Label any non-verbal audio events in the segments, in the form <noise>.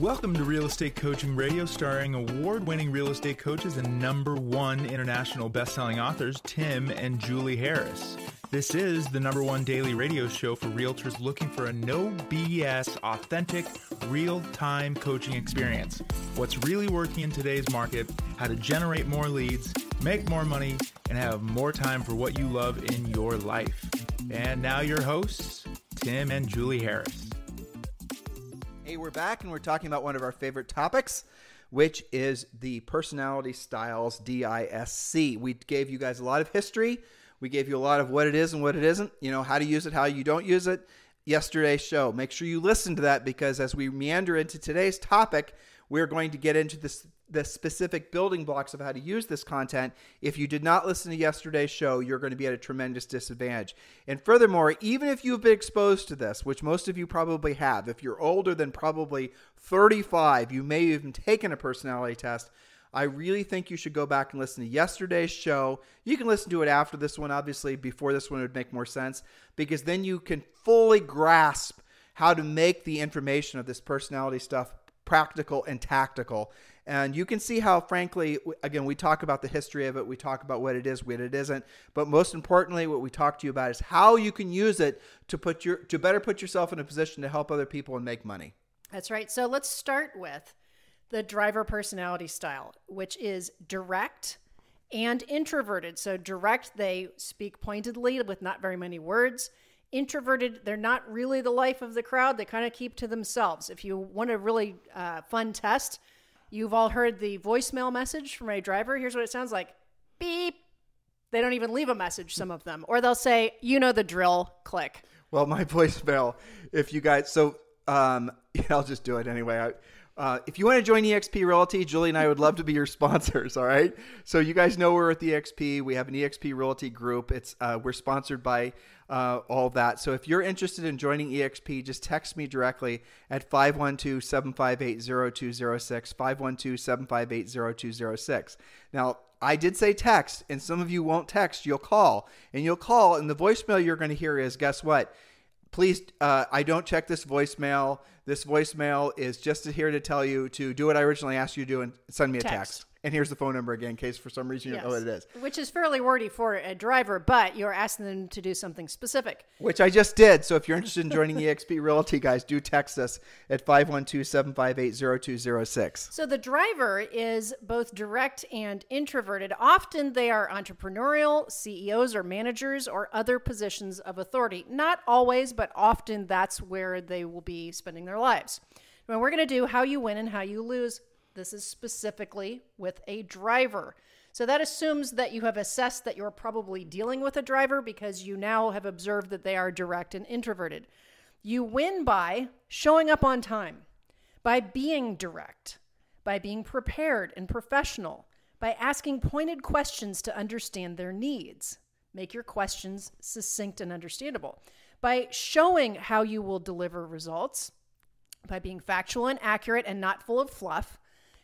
Welcome to Real Estate Coaching Radio, starring award winning real estate coaches and number one international best selling authors, Tim and Julie Harris. This is the number one daily radio show for realtors looking for a no BS, authentic, real time coaching experience. What's really working in today's market, how to generate more leads, make more money, and have more time for what you love in your life. And now, your hosts, Tim and Julie Harris. Hey, we're back and we're talking about one of our favorite topics, which is the personality styles DISC. We gave you guys a lot of history. We gave you a lot of what it is and what it isn't, you know, how to use it, how you don't use it. Yesterday's show. Make sure you listen to that because as we meander into today's topic, we're going to get into this the specific building blocks of how to use this content. If you did not listen to yesterday's show, you're going to be at a tremendous disadvantage. And furthermore, even if you've been exposed to this, which most of you probably have, if you're older than probably 35, you may have even taken a personality test. I really think you should go back and listen to yesterday's show. You can listen to it after this one, obviously, before this one would make more sense, because then you can fully grasp how to make the information of this personality stuff practical and tactical. And you can see how, frankly, again, we talk about the history of it, we talk about what it is, what it isn't, but most importantly, what we talk to you about is how you can use it to put your to better put yourself in a position to help other people and make money. That's right. So let's start with the driver personality style, which is direct and introverted. So direct, they speak pointedly with not very many words introverted they're not really the life of the crowd they kind of keep to themselves if you want a really uh, fun test you've all heard the voicemail message from a driver. Here's what it sounds like. Beep. They don't even leave a message some of them. Or they'll say you know the drill. Click. Well my <laughs> voicemail if you guys so um, <laughs> yeah, i'll just do it anyway. I, uh, if you want to join EXP Realty, Julie and I would love to be your <laughs> sponsors. All right. So you guys know we're at the EXP. We have an EXP Realty group. It's uh, we're sponsored by uh, all that. So if you're interested in joining EXP, just text me directly at 512-758-0206, 512-758-0206. Now, I did say text, and some of you won't text. You'll call, and you'll call, and the voicemail you're going to hear is, guess what? Please, uh, I don't check this voicemail. This voicemail is just here to tell you to do what I originally asked you to do and send me a text. And here's the phone number again, in case for some reason you yes. don't know what it is. Which is fairly wordy for a driver, but you're asking them to do something specific. Which I just did. So if you're interested in joining EXP Realty, guys, do text us at 512 758 0206. So the driver is both direct and introverted. Often they are entrepreneurial, CEOs or managers, or other positions of authority. Not always, but often that's where they will be spending their lives. And we're going to do how you win and how you lose this is specifically with a driver. So that assumes that you have assessed that you're probably dealing with a driver because you now have observed that they are direct and introverted. You win by showing up on time, by being direct, by being prepared and professional, by asking pointed questions to understand their needs. Make your questions succinct and understandable. By showing how you will deliver results, by being factual and accurate and not full of fluff,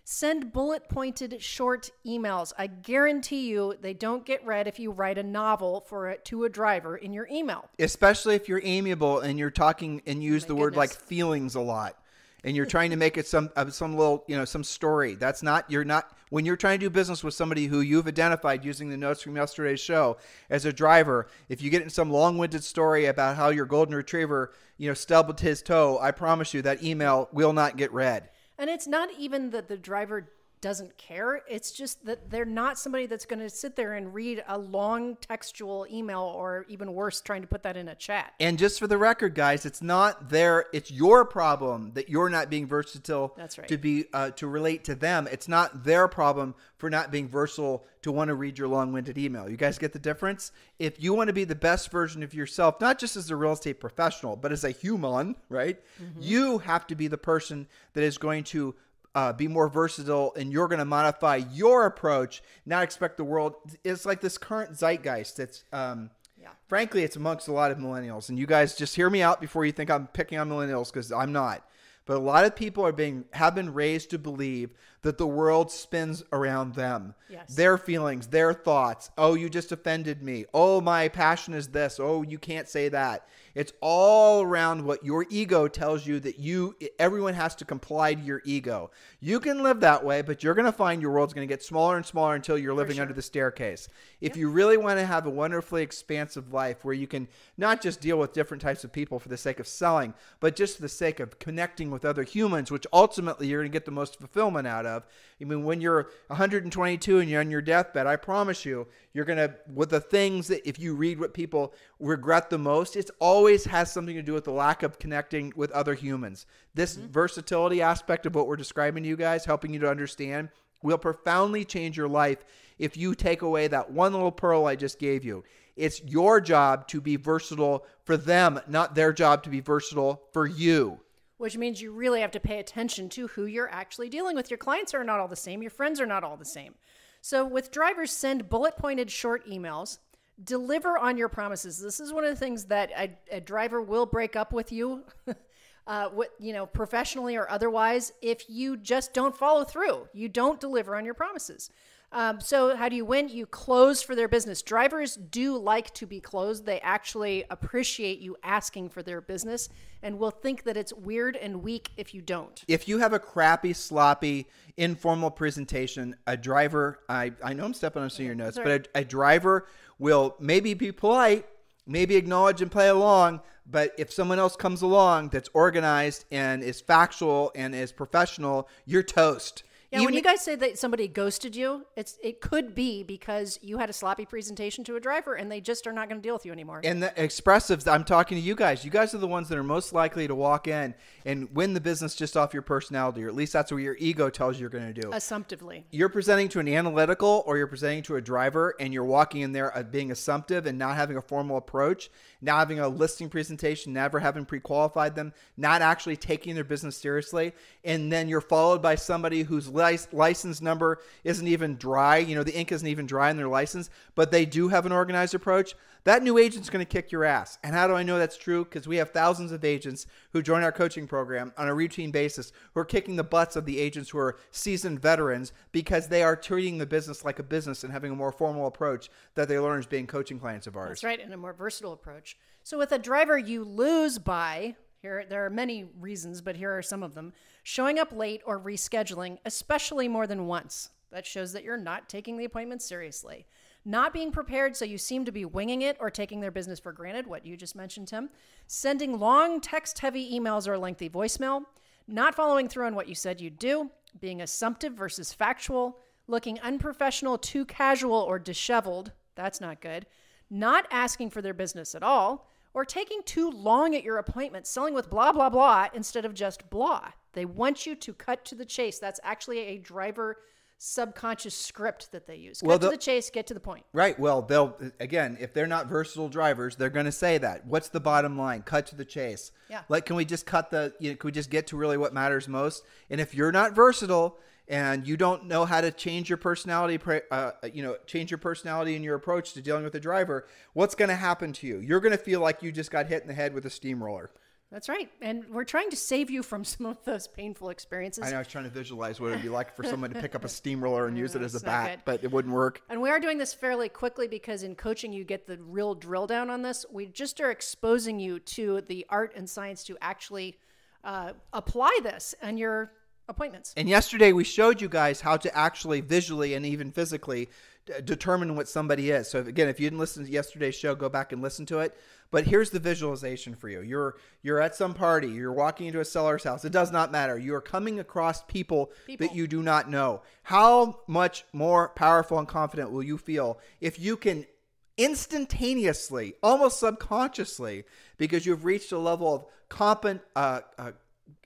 Send bullet pointed short emails. I guarantee you they don't get read if you write a novel for a, to a driver in your email. Especially if you're amiable and you're talking and use oh the goodness. word like feelings a lot. And you're <laughs> trying to make it some uh, some little, you know, some story. That's not you're not when you're trying to do business with somebody who you've identified using the notes from yesterday's show as a driver, if you get in some long-winded story about how your golden retriever, you know, stubbed his toe, I promise you that email will not get read. And it's not even that the driver doesn't care. It's just that they're not somebody that's going to sit there and read a long textual email or even worse, trying to put that in a chat. And just for the record, guys, it's not their, it's your problem that you're not being versatile that's right. to be, uh, to relate to them. It's not their problem for not being versatile to want to read your long winded email. You guys get the difference? If you want to be the best version of yourself, not just as a real estate professional, but as a human, right? Mm-hmm. You have to be the person that is going to uh, be more versatile and you're going to modify your approach, not expect the world. It's like this current zeitgeist that's, um, yeah. frankly, it's amongst a lot of millennials. And you guys just hear me out before you think I'm picking on millennials because I'm not. But a lot of people are being have been raised to believe that the world spins around them. Yes. Their feelings, their thoughts. Oh, you just offended me. Oh, my passion is this. Oh, you can't say that. It's all around what your ego tells you that you everyone has to comply to your ego. You can live that way, but you're going to find your world's going to get smaller and smaller until you're living sure. under the staircase. If you really want to have a wonderfully expansive life where you can not just deal with different types of people for the sake of selling, but just for the sake of connecting with other humans, which ultimately you're going to get the most fulfillment out of. I mean, when you're 122 and you're on your deathbed, I promise you, you're going to, with the things that if you read what people regret the most, it's always has something to do with the lack of connecting with other humans. This mm-hmm. versatility aspect of what we're describing to you guys, helping you to understand, will profoundly change your life if you take away that one little pearl I just gave you. It's your job to be versatile for them, not their job to be versatile for you. which means you really have to pay attention to who you're actually dealing with. Your clients are not all the same, your friends are not all the same. So, with drivers, send bullet pointed short emails, deliver on your promises. This is one of the things that a, a driver will break up with you. <laughs> Uh, what you know, professionally or otherwise, if you just don't follow through, you don't deliver on your promises. Um, so, how do you win? You close for their business. Drivers do like to be closed. They actually appreciate you asking for their business and will think that it's weird and weak if you don't. If you have a crappy, sloppy, informal presentation, a driver, I, I know I'm stepping on some of your notes, but a, a driver will maybe be polite, maybe acknowledge and play along, but if someone else comes along that's organized and is factual and is professional, you're toast. Yeah, when you guys say that somebody ghosted you, it's it could be because you had a sloppy presentation to a driver and they just are not going to deal with you anymore. And the expressives, I'm talking to you guys. You guys are the ones that are most likely to walk in and win the business just off your personality, or at least that's what your ego tells you you're going to do. Assumptively. You're presenting to an analytical or you're presenting to a driver and you're walking in there being assumptive and not having a formal approach, not having a listing presentation, never having pre qualified them, not actually taking their business seriously. And then you're followed by somebody whose lic- license number isn't even dry. You know, the ink isn't even dry in their license, but they do have an organized approach. That new agent's going to kick your ass. And how do I know that's true? Because we have thousands of agents who join our coaching program on a routine basis who are kicking the butts of the agents who are seasoned veterans because they are treating the business like a business and having a more formal approach that they learn as being coaching clients of ours. That's right, and a more versatile approach. So with a driver you lose by here there are many reasons, but here are some of them. Showing up late or rescheduling, especially more than once. That shows that you're not taking the appointment seriously. Not being prepared, so you seem to be winging it or taking their business for granted, what you just mentioned, Tim. Sending long text heavy emails or lengthy voicemail. Not following through on what you said you'd do. Being assumptive versus factual. Looking unprofessional, too casual, or disheveled. That's not good. Not asking for their business at all. Or taking too long at your appointment, selling with blah, blah, blah instead of just blah. They want you to cut to the chase. That's actually a driver subconscious script that they use. Cut Well, to the- the chase, get to the point. Right. Well, they'll again, if they're not versatile drivers, they're going to say that. What's the bottom line? Cut to the chase. Yeah. Like, can we just cut the? You know, can we just get to really what matters most? And if you're not versatile and you don't know how to change your personality, uh, you know, change your personality and your approach to dealing with a driver, what's going to happen to you? You're going to feel like you just got hit in the head with a steamroller. That's right. And we're trying to save you from <laughs> some of those painful experiences. I know I was trying to visualize what it'd be like for someone to pick up a <laughs> steamroller and use it as a bat, good. but it wouldn't work. And we are doing this fairly quickly because in coaching, you get the real drill down on this. We just are exposing you to the art and science to actually uh, apply this on your appointments. And yesterday we showed you guys how to actually visually and even physically d- determine what somebody is. So if- again, if you didn't listen to yesterday's show, go back and listen to it. But here's the visualization for you. You're you're at some party, you're walking into a seller's house. It does not matter. You are coming across people, People. that you do not know. How much more powerful and confident will you feel if you can instantaneously, almost subconsciously, because you've reached a level of competent uh, uh,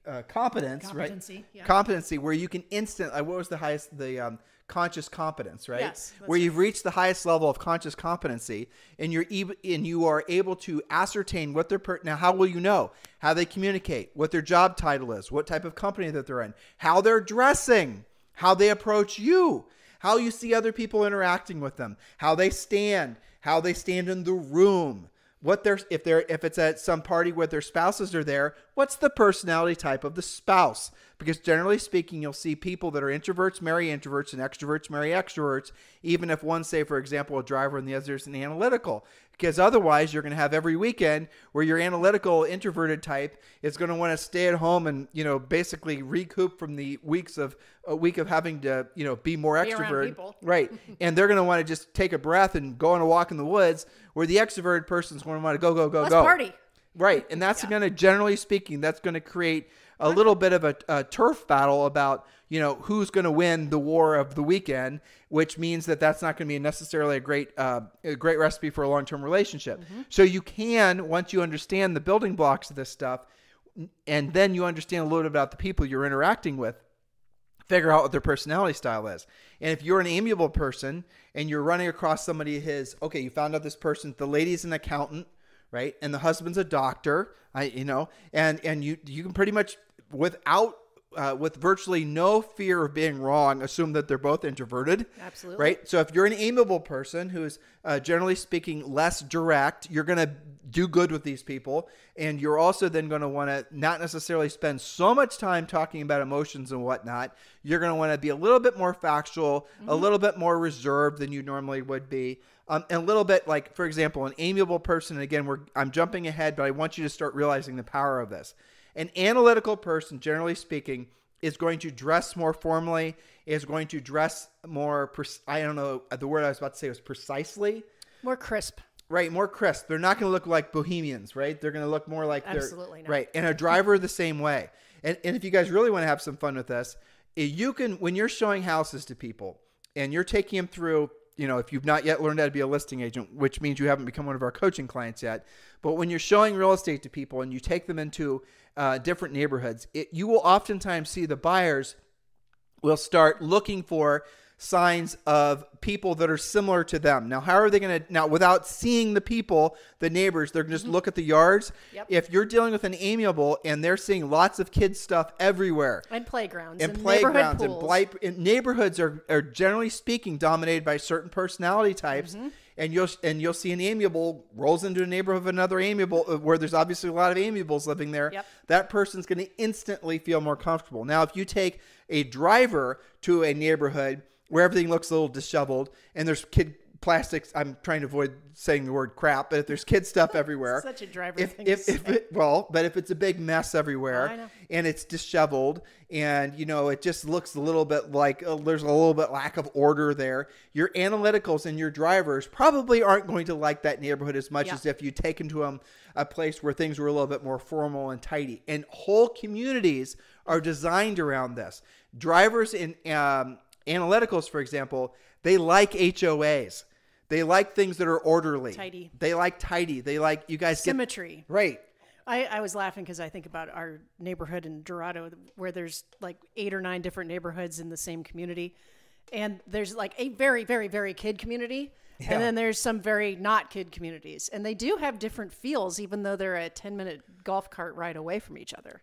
uh, competence, Competency, right? yeah. Competency where you can instant. Uh, what was the highest? The um, conscious competence, right? Yes, where you've reached the highest level of conscious competency, and you're eb- and you are able to ascertain what their per- now. How will you know how they communicate? What their job title is? What type of company that they're in? How they're dressing? How they approach you? How you see other people interacting with them? How they stand? How they stand in the room? what they're if they're if it's at some party where their spouses are there what's the personality type of the spouse? Because generally speaking, you'll see people that are introverts marry introverts and extroverts marry extroverts, even if one, say, for example, a driver and the other is an analytical. Because otherwise, you're going to have every weekend where your analytical introverted type is going to want to stay at home and you know basically recoup from the weeks of a week of having to you know be more Be extrovert, <laughs> right? and they're going to want to just take a breath and go on a walk in the woods. Where the extroverted person's going to want to go, go, go, Let's go. party. Right. And that's going to, generally speaking, that's going to create a little bit of a, a turf battle about, you know, who's going to win the war of the weekend, which means that that's not going to be necessarily a great, uh, a great recipe for a long term relationship. So you can, once you understand the building blocks of this stuff, and then you understand a little bit about the people you're interacting with, figure out what their personality style is. And if you're an amiable person and you're running across somebody his okay, you found out this person, the lady's an accountant, right? And the husband's a doctor, I you know, and and you you can pretty much without uh, with virtually no fear of being wrong, assume that they're both introverted. Absolutely. Right. So if you're an amiable person who is uh, generally speaking less direct, you're going to do good with these people, and you're also then going to want to not necessarily spend so much time talking about emotions and whatnot. You're going to want to be a little bit more factual, a little bit more reserved than you normally would be. Um, and a little bit like, for example, an amiable person. And again, we're I'm jumping ahead, but I want you to start realizing the power of this. An analytical person, generally speaking, is going to dress more formally, is going to dress more, pre- I don't know, the word I was about to say was precisely, More crisp. right? More crisp. They're not going to look like bohemians, right? They're going to look more like Absolutely they're, not. right. And a driver the same way. And, and if you guys really want to have some fun with this, eh, you can, when you're showing houses to people and you're taking them through, you know, if you've not yet learned how to be a listing agent, which means you haven't become one of our coaching clients yet, but when you're showing real estate to people and you take them into uh, different neighborhoods, it, you will oftentimes see the buyers will start looking for signs of people that are similar to them. Now, how are they going to now without seeing the people, the neighbors, they're going to just look at the yards. Mm-hmm. Yep. If you're dealing with an amiable and they're seeing lots of kids stuff everywhere, And playgrounds. and and playgrounds and blight and neighborhoods are, are generally speaking dominated by certain personality types Mm-hmm. and you'll and you'll see an amiable rolls into a neighborhood of another amiable uh, where there's obviously a lot of amiables living there Yep. that person's going to instantly feel more comfortable now if you take a driver to a neighborhood where everything looks a little disheveled and there's kid plastics i'm trying to avoid saying the word crap but if there's kid stuff <laughs> everywhere Such a driver if, thing if, if it, well but if it's a big mess everywhere know. and it's disheveled and you know it just looks a little bit like uh, there's a little bit lack of order there your analyticals and your drivers probably aren't going to like that neighborhood as much Yeah. as if you take them to um, a place where things were a little bit more formal and tidy and whole communities are designed around this drivers in um, analyticals for example they like hoas they like things that are orderly Tidy. they like tidy they like you guys get Symmetry. right I, I was laughing because I think about our neighborhood in Dorado where there's like eight or nine different neighborhoods in the same community. And there's like a very, very, very kid community. Yeah. And then there's some very not kid communities. And they do have different feels, even though they're a 10 minute golf cart ride away from each other.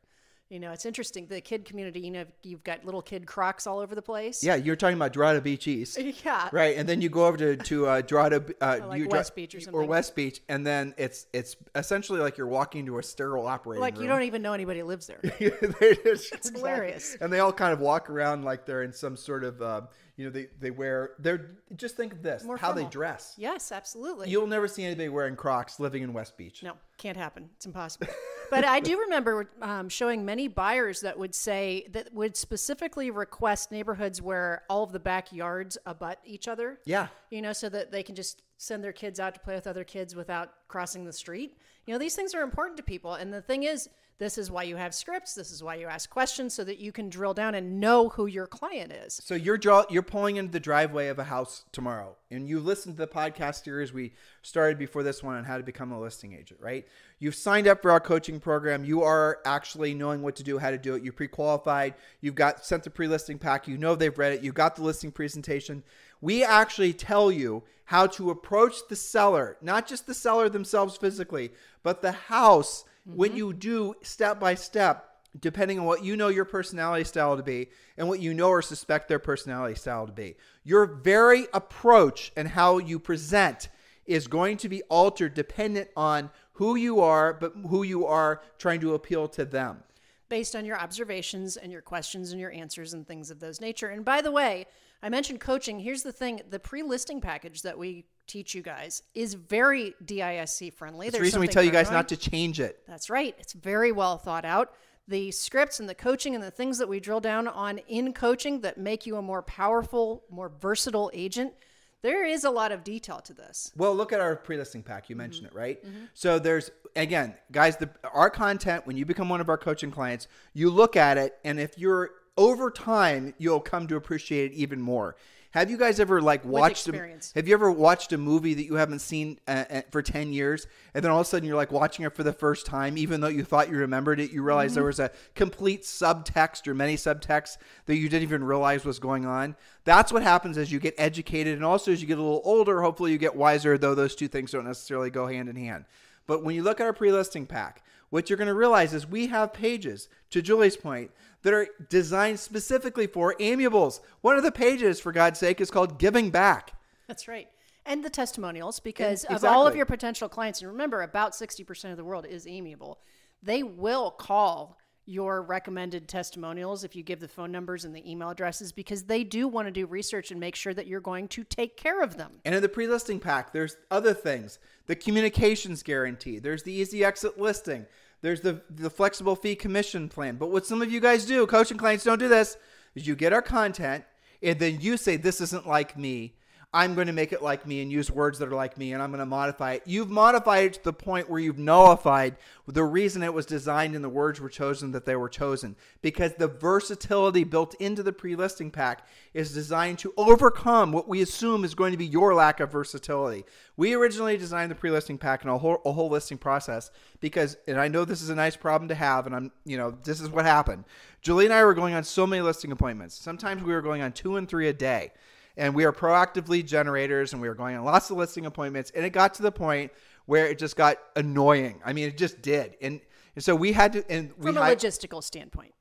You know, it's interesting. The kid community, you know, you've got little kid crocs all over the place. Yeah, you're talking about Dorado Beach East. <laughs> Yeah. Right, and then you go over to to uh, Dorado, uh, <laughs> like you West Beach or something. West Beach, and then it's it's essentially like you're walking into a sterile operating Like room. you don't even know anybody lives there. <laughs> it's hilarious. and they all kind of walk around like they're in some sort of, uh, you know, they they wear. They're just think of this, More how they dress. yes, absolutely. You'll never see anybody wearing Crocs living in West Beach. No, can't happen. It's impossible. but I do remember um, showing many buyers that would say that would specifically request neighborhoods where all of the backyards abut each other. Yeah. You know, so that they can just send their kids out to play with other kids without crossing the street. You know, these things are important to people. And the thing is, this is why you have scripts. This is why you ask questions so that you can drill down and know who your client is. So you're draw, you're pulling into the driveway of a house tomorrow, and you listened to the podcast series we started before this one on how to become a listing agent, right? You've signed up for our coaching program. You are actually knowing what to do, how to do it. You're pre-qualified. You've got sent the pre-listing pack. You know they've read it. You got the listing presentation. We actually tell you how to approach the seller, not just the seller themselves physically, but the house when mm-hmm. you do step by step depending on what you know your personality style to be and what you know or suspect their personality style to be. Your very approach and how you present is going to be altered dependent on who you are, but who you are trying to appeal to them. Based on your observations and your questions and your answers and things of those nature. And by the way, I mentioned coaching. Here's the thing: the pre-listing package that we teach you guys is very DISC friendly. That's the reason we tell you guys not to change it. That's right. It's very well thought out. The scripts and the coaching and the things that we drill down on in coaching that make you a more powerful, more versatile agent. There is a lot of detail to this. Well, look at our pre-listing pack. You mentioned it, right? Mm-hmm. So there's again, guys, the our content when you become one of our coaching clients, you look at it and if you're over time, you'll come to appreciate it even more. Have you guys ever like watched a. Have you ever watched a movie that you haven't seen uh, uh, for 10 years and then all of a sudden you're like watching it for the first time even though you thought you remembered it, you realize there was a complete subtext or many subtexts that you didn't even realize was going on. That's what happens as you get educated and also as you get a little older, hopefully you get wiser, though those two things don't necessarily go hand in hand. But when you look at our pre-listing pack, what you're going to realize is we have pages, to Julie's point, that are designed specifically for amiables. One of the pages, for God's sake, is called Giving Back. That's right. And the testimonials, because And- of all of your potential clients, and remember, about 60% of the world is amiable, they will call your recommended testimonials if you give the phone numbers and the email addresses because they do want to do research and make sure that you're going to take care of them. And in the pre-listing pack, there's other things. The communications guarantee. There's the easy exit listing. There's the the flexible fee commission plan. But what some of you guys do, coaching clients don't do this, is you get our content and then you say this isn't like me. I'm going to make it like me and use words that are like me and I'm going to modify it. You've modified it to the point where you've nullified the reason it was designed and the words were chosen that they were chosen because the versatility built into the pre-listing pack is designed to overcome what we assume is going to be your lack of versatility. We originally designed the pre-listing pack and a whole, a whole listing process because and I know this is a nice problem to have and I'm, you know, this is what happened. Julie and I were going on so many listing appointments. Sometimes we were going on 2 and 3 a day and we are proactive lead generators and we were going on lots of listing appointments. And it got to the point where it just got annoying. I mean it just did. And, and so we had to and we From a had logistical standpoint.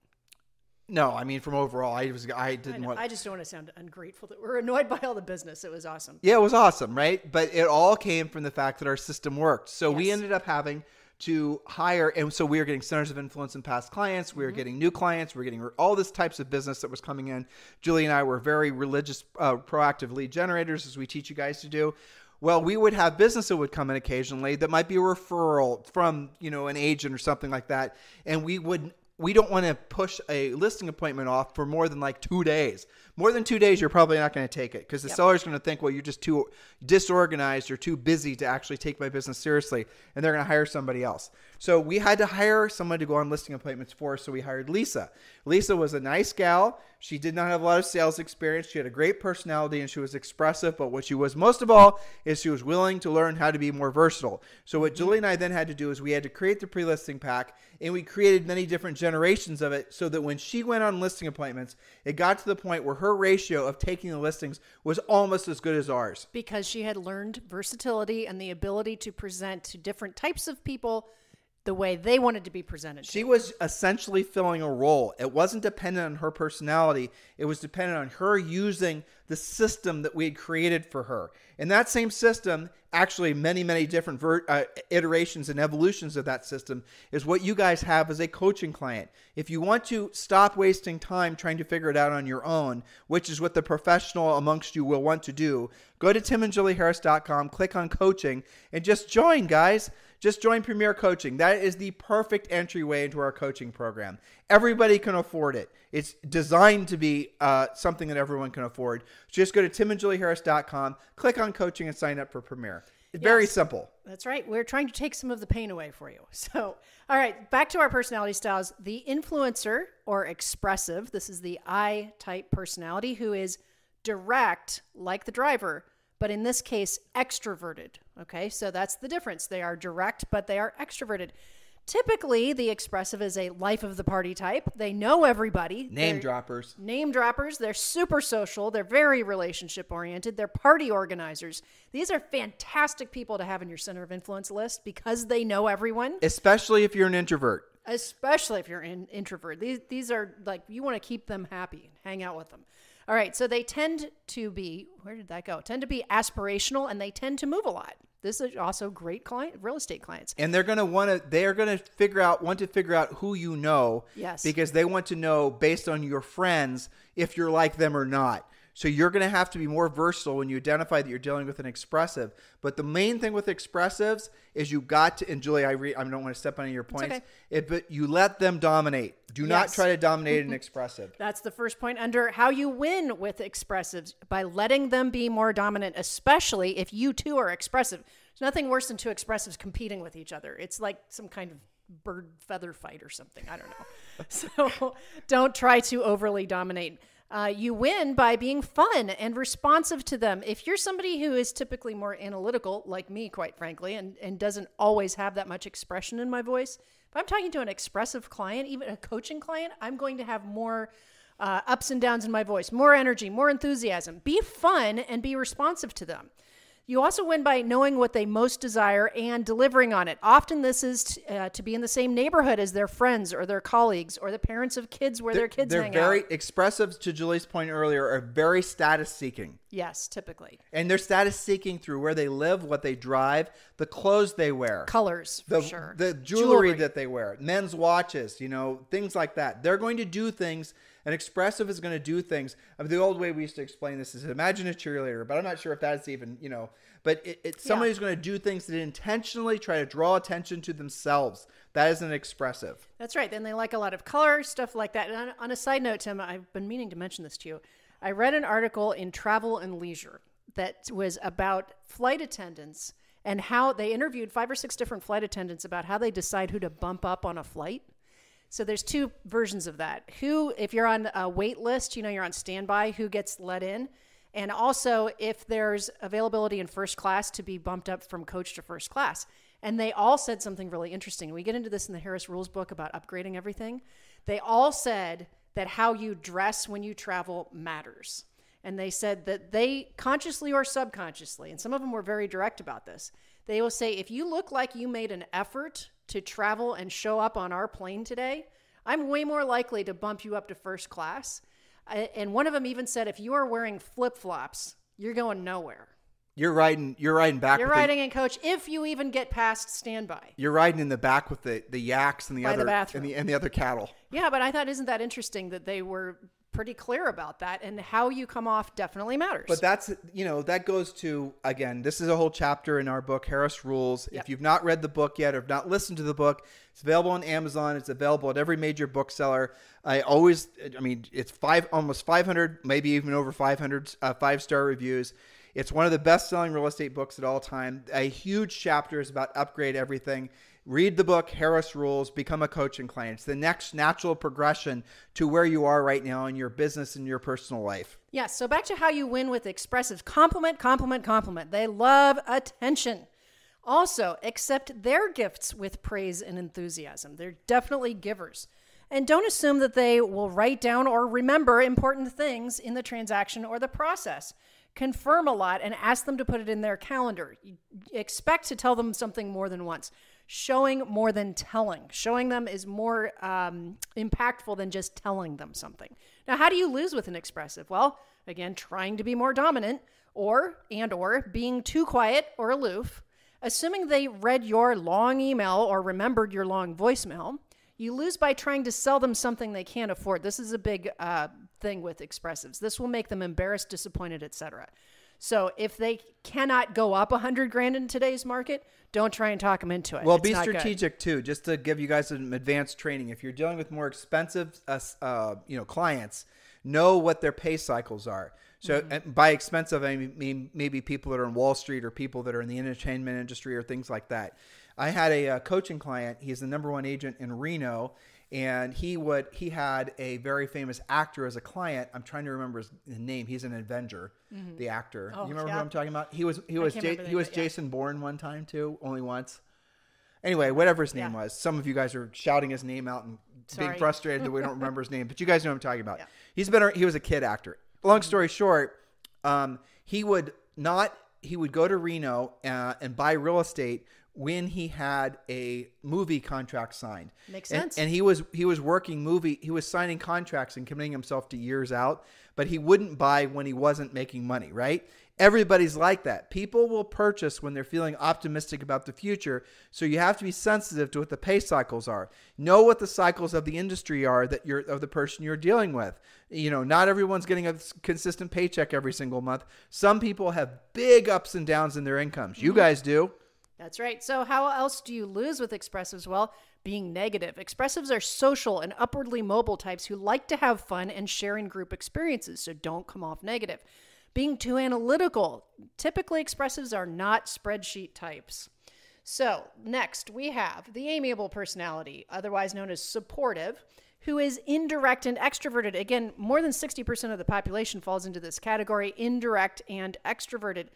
no i mean from overall i was i I, didn't know, want I just don't want to sound ungrateful that we're annoyed by all the business. It was awesome. yeah it was awesome right? But it all came from the fact that our system worked. So we ended up having to hire and so we were getting centers of influence and past clients. We were getting new clients. We were getting all this types of business that was coming in. Julie and i were very religious uh, proactive lead generators as we teach you guys to do. Well we would have business that would come in occasionally that might be a referral from you know an agent or something like that. And we would we don't want to push a listing appointment off for more than like two days. More than two days, you're probably not going to take it because the seller's going to think, well, you're just too disorganized or too busy to actually take my business seriously, and they're going to hire somebody else. So we had to hire someone to go on listing appointments for us. So we hired Lisa. Lisa was a nice gal. She did not have a lot of sales experience. She had a great personality and she was expressive. But what she was most of all is she was willing to learn how to be more versatile. So what mm-hmm. Julie and I then had to do is we had to create the pre-listing pack and we created many different generations of it so that when she went on listing appointments, it got to the point where her ratio of taking the listings was almost as good as ours. because she had learned versatility and the ability to present to different types of people the way they wanted to be presented. to. She was essentially filling a role. It wasn't dependent on her personality. It was dependent on her using the system that we had created for her. And that same system, actually many, many different ver- uh, iterations and evolutions of that system, is what you guys have as a coaching client. If you want to stop wasting time trying to figure it out on your own, which is what the professional amongst you will want to do, go to timandjulieharris.com, click on coaching, and just join, guys. Just join Premier Coaching. That is the perfect entryway into our coaching program. Everybody can afford it. It's designed to be uh, something that everyone can afford. Just go to timandjulieharris.com, click on coaching, and sign up for Premier. It's very simple. That's right. We're trying to take some of the pain away for you. <laughs> So, all right, back to our personality styles. The influencer or expressive, this is the I type personality who is direct, like the driver, but in this case, extroverted. Okay, so that's the difference. They are direct, but they are extroverted. Typically, the expressive is a life of the party type. They know everybody. Name They're- droppers. name droppers. They're super social. They're very relationship oriented. They're party organizers. These are fantastic people to have in your center of influence list because they know everyone, Especially if you're an introvert. especially if you're an introvert. These these are like you want to keep them happy, hang out with them. All right, so they tend to be where did that go? Tend to be aspirational and they tend to move a lot. This is also great client real estate clients. and they're going to want to they're going to figure out want to figure out who you know Yes. because they want to know based on your friends if you're like them or not so you're going to have to be more versatile when you identify that you're dealing with an expressive but the main thing with expressives is you got to and julie i, re, I don't want to step on any of your points okay. it, but you let them dominate do not try to dominate an <laughs> expressive That's the first point under how you win with expressives by letting them be more dominant, especially if you too are expressive. There's nothing worse than two expressives competing with each other. It's like some kind of bird feather fight or something. I don't know. <laughs> so don't try to overly dominate. Uh, you win by being fun and responsive to them. If you're somebody who is typically more analytical, like me, quite frankly, and, and doesn't always have that much expression in my voice, if I'm talking to an expressive client, even a coaching client, I'm going to have more uh, ups and downs in my voice, more energy, more enthusiasm. Be fun and be responsive to them. You also win by knowing what they most desire and delivering on it. Often, this is t- uh, to be in the same neighborhood as their friends or their colleagues or the parents of kids where their kids they're hang very out. expressives to julie's point earlier are very status seeking Yes, typically. and they're status seeking through where they live what they drive the clothes they wear Colors, for the, sure. the jewelry, that they wear, men's watches, you know, things like that. They're going to do things. An expressive is going to do things. I mean, the old way we used to explain this is imagine a cheerleader, but I'm not sure if that's even, you know, but it, it's somebody Yeah. who's going to do things that intentionally try to draw attention to themselves. That is an expressive. That's right. Then they like a lot of color, stuff like that. And on, on a side note, Tim, I've been meaning to mention this to you. I read an article in Travel and Leisure that was about flight attendants and how they interviewed five or six different flight attendants about how they decide who to bump up on a flight. So there's two versions of that. Who, if you're on a wait list, you know you're on standby, who gets let in, and also if there's availability in first class to be bumped up from coach to first class. And they all said something really interesting. We get into this in the Harris Rules book about upgrading everything. They all said that how you dress when you travel matters. And they said that they consciously or subconsciously, and some of them were very direct about this, they will say, if you look like you made an effort to travel and show up on our plane today, I'm way more likely to bump you up to first class. And one of them even said, if you are wearing flip flops, you're going nowhere. You're riding. You're riding back. You're with the- riding in coach if you even get past standby. you're riding in the back with the, the yaks and the By other bathroom. and the and the other cattle. Yeah, but I thought, isn't that interesting that they were pretty clear about that and how you come off definitely matters. But that's you know that goes to again. This is a whole chapter in our book Harris Rules. Yep. If you've not read the book yet or have not listened to the book, it's available on Amazon. It's available at every major bookseller. I always, I mean, it's five almost 500, maybe even over 500 uh, five star reviews. It's one of the best selling real estate books at all time. A huge chapter is about upgrade everything. Read the book Harris Rules, become a coaching client. It's the next natural progression to where you are right now in your business and your personal life. Yes. So back to how you win with expressive compliment, compliment, compliment. They love attention. Also, accept their gifts with praise and enthusiasm. They're definitely givers. And don't assume that they will write down or remember important things in the transaction or the process. Confirm a lot and ask them to put it in their calendar. You expect to tell them something more than once. Showing more than telling. Showing them is more um, impactful than just telling them something. Now, how do you lose with an expressive? Well, again, trying to be more dominant, or and or being too quiet or aloof. Assuming they read your long email or remembered your long voicemail, you lose by trying to sell them something they can't afford. This is a big uh, thing with expressives. This will make them embarrassed, disappointed, etc. So if they cannot go up a hundred grand in today's market, don't try and talk them into it. Well, It's be not good. strategic too. Just to give you guys some advanced training, if you're dealing with more expensive, uh, uh, you know, clients, know what their pay cycles are. So, Mm-hmm. and by expensive, I mean maybe people that are in Wall Street or people that are in the entertainment industry or things like that. I had a, uh coaching client. He's the number one agent in Reno, and he would he had a very famous actor as a client. I'm trying to remember his name. He's an Avenger, the actor. Oh, you remember yeah. who I'm talking about? He was he was ja- he was yeah. Jason Bourne one time too, only once. Anyway, whatever his name Yeah. was. Some of you guys are shouting his name out and being frustrated that we don't remember his name, but you guys know what I'm talking about. <laughs> He's been he was a kid actor. Long story short, um, he would not he would go to Reno uh, and buy real estate when he had a movie contract signed. Makes And- sense. And, he was he was working movie. He was signing contracts and committing himself to years out, but he wouldn't buy when he wasn't making money. Right? Everybody's like that. People will purchase when they're feeling optimistic about the future. So you have to be sensitive to what the pay cycles are. Know what the cycles of the industry are that you're of the person you're dealing with. You know, not everyone's getting a consistent paycheck every single month. Some people have big ups and downs in their incomes. You mm-hmm. guys do. That's right. So, how else do you lose with expressives? Well, being negative. Expressives are social and upwardly mobile types who like to have fun and share in group experiences, so don't come off negative. Being too analytical. Typically, expressives are not spreadsheet types. So, next we have the amiable personality, otherwise known as supportive, who is indirect and extroverted. Again, more than 60% of the population falls into this category indirect and extroverted.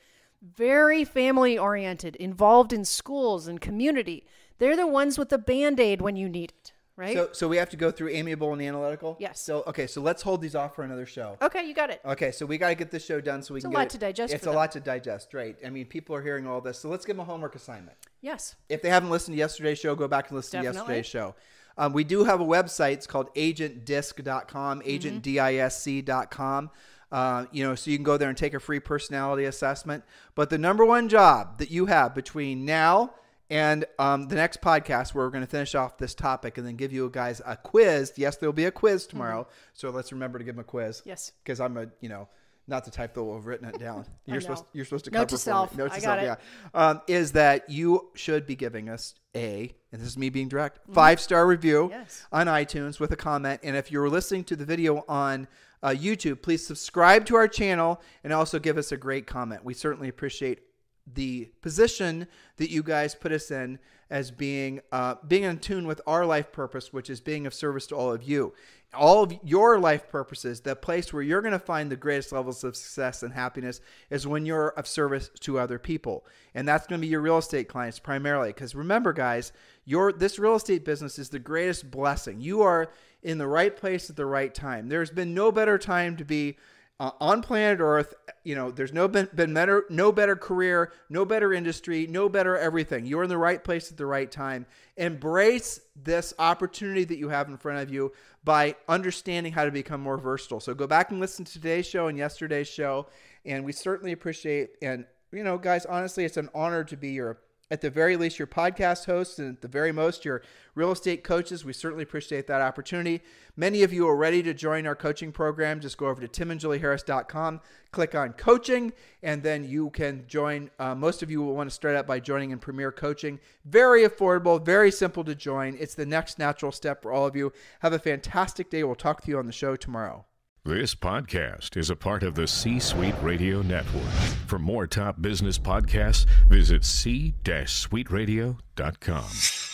Very family oriented, involved in schools and community. They're the ones with the band aid when you need it, right? So, so we have to go through amiable and analytical. Yes. So, okay, so let's hold these off for another show. okay, you got it. Okay, so we got to get this show done so we can. It's a lot it- to digest It's a them. lot to digest, right? I mean, people are hearing all this, so let's give them a homework assignment. Yes. If they haven't listened to yesterday's show, go back and listen Definitely. to yesterday's show. Um, we do have a website. It's called agentdisc.com, agentdisc.com. Uh, you know, so you can go there and take a free personality assessment. But the number one job that you have between now and um, the next podcast, where we're going to finish off this topic and then give you guys a quiz. Yes, there'll be a quiz tomorrow. So let's remember to give them a quiz. Yes. Because I'm a, you know, not the type that will have written it down. <laughs> You're supposed you're supposed to Note cover to self. me. Note to I self, it. yeah. Um, is that you should be giving us a, and this is me being direct, five star review Mm-hmm. Yes. on iTunes with a comment. And if you're listening to the video on uh, YouTube, please subscribe to our channel and also give us a great comment. We certainly appreciate the position that you guys put us in as being uh, being in tune with our life purpose, which is being of service to all of you. All of your life purposes, the place where you're going to find the greatest levels of success and happiness is when you're of service to other people, and that's going to be your real estate clients primarily. Because remember, guys, your this real estate business is the greatest blessing. You are in the right place at the right time. There's been no better time to be uh, on planet Earth. You know, there's no been, been better, no better career, no better industry, no better everything. You're in the right place at the right time. Embrace this opportunity that you have in front of you by understanding how to become more versatile. So go back and listen to today's show and yesterday's show, and we certainly appreciate. And you know, guys, honestly, it's an honor to be your at the very least your podcast hosts and at the very most your real estate coaches. We certainly appreciate that opportunity. Many of you are ready to join our coaching program. Just go over to timandjulieharris.com click on coaching and then you can join uh, most of you will want to start out by joining in premier coaching. Very affordable very simple to join. It's the next natural step for all of you. Have a fantastic day. We'll talk to you on the show tomorrow This podcast is a part of the C Suite Radio Network. For more top business podcasts, visit c-suiteradio.com.